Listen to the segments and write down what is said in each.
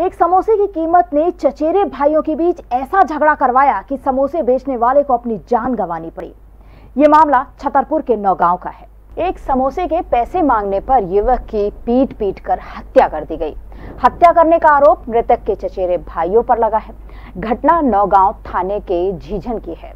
एक समोसे की कीमत ने चचेरे भाइयों के बीच ऐसा झगड़ा करवाया कि समोसे बेचने वाले को अपनी जान गंवानी पड़ी। ये मामला छतरपुर के नौगांव का है। एक समोसे के पैसे मांगने पर युवक की पीट पीट कर हत्या कर दी गई। हत्या करने का आरोप मृतक के चचेरे भाइयों पर लगा है। घटना नौगांव थाने के झीझन की है।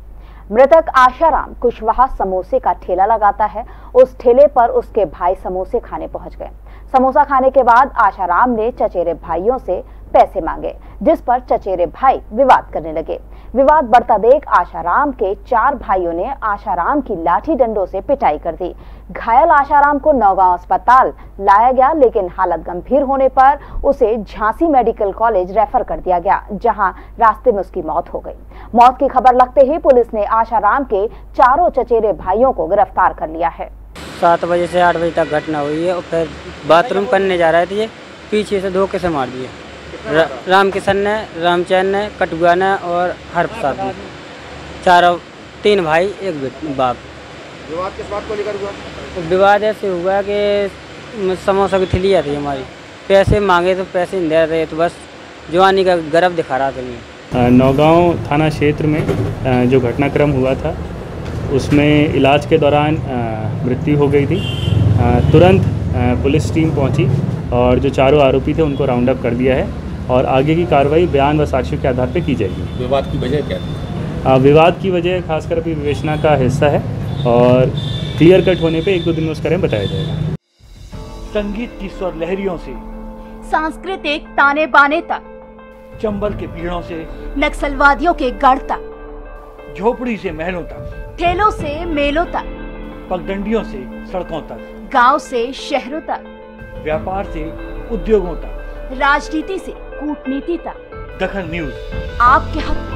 मृतक आशाराम कुशवाहा समोसे का ठेला लगाता है। उस ठेले पर उसके भाई समोसे खाने पहुँच गए। समोसा खाने के बाद आशाराम ने चचेरे भाइयों से पैसे मांगे, जिस पर चचेरे भाई विवाद करने लगे। विवाद बढ़ता देख आशाराम के चार भाइयों ने आशाराम की लाठी डंडों से पिटाई कर दी। घायल आशाराम को नौगांव अस्पताल लाया गया, लेकिन हालत गंभीर होने पर उसे झांसी मेडिकल कॉलेज रेफर कर दिया गया, जहाँ रास्ते में उसकी मौत हो गई। मौत की खबर लगते ही पुलिस ने आशाराम के चारों चचेरे भाइयों को गिरफ़्तार कर लिया है। सात बजे से आठ बजे तक घटना हुई है और फिर बाथरूम करने जा रहे थे पीछे से धोखे से मार दिए रा, राम किशन ने रामचैन ने कटुआ ने और हर प्रसाद ने। चारों तीन भाई एक बाप। विवाद किस बात को लेकर हुआ? विवाद ऐसे हुआ कि समोसा की ठिलिया थी हमारी। पैसे मांगे तो पैसे नहीं दे रहे तो बस जवानी का गर्व दिखा रहा था नौगांव थाना क्षेत्र में जो घटनाक्रम हुआ था उसमें इलाज के दौरान मृत्यु हो गई थी। तुरंत पुलिस टीम पहुँची और जो चारों आरोपी थे उनको राउंड अप कर दिया है और आगे की कार्रवाई बयान व साक्ष्यों के आधार पर की जाएगी। विवाद की वजह क्या विवाद की वजह खासकर अभी विवेचना का हिस्सा है और क्लियर कट होने पे एक दो दिन में उसका बताया जाएगा। संगीत की स्वर लहरियों से सांस्कृतिक ताने बाने तक चंबल के पीड़ों से नक्सलवादियों के गढ़ तक झोपड़ी से महलों तक ठेलों से मेलों तक पगडंडियों से सड़कों तक। गाँव से शहरों तक। व्यापार से उद्योगों तक। राजनीति से कूटनीति तक। दखन न्यूज़। आपके हक।